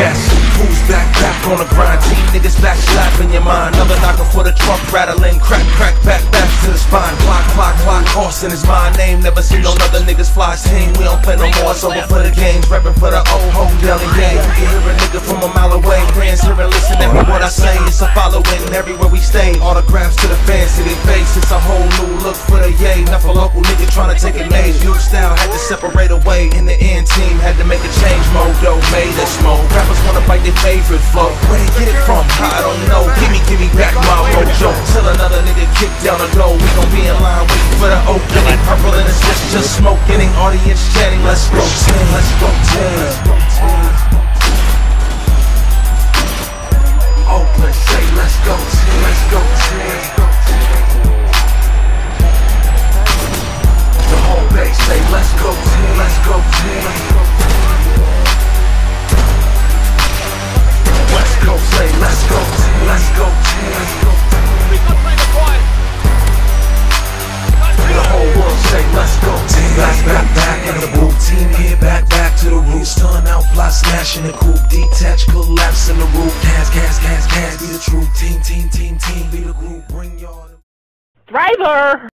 guess who's back, back on the grind? Team niggas back slapping your mind. Another knocker for the trunk rattling, crack, crack, back, back to the spine. Clock, clock, clock, Austin is my name. Never seen no other niggas fly team. We don't play no more, it's over for the games. Rapping for the old home deli gang. You can hear a nigga from a mile away. Friends and listen to what I say. It's a following everywhere we stay. Autographs to the fans, to their face. It's a whole new look for the yay. Not for local niggas trying to take a name. New style had to separate away. In the end, team had to make a change. Modo made us smoke. Rappers wanna their favorite flow. Where they get it from? I don't know. Gimme, gimme back my mojo. Till another nigga kick down the door. We gon' be in line waiting for the opening. Purple and it's just, just smoke. Getting audience chatting. Let's go team. Let's go team. Oakland say let's go team. Let's go team. The whole base say let's go team. Let's go team. Fly, smashing the coupe. Detach, collapse in the roof. Gas, gas, gas, gas, be the truth. Team, team, team, team, be the group. Bring y'all. Driver!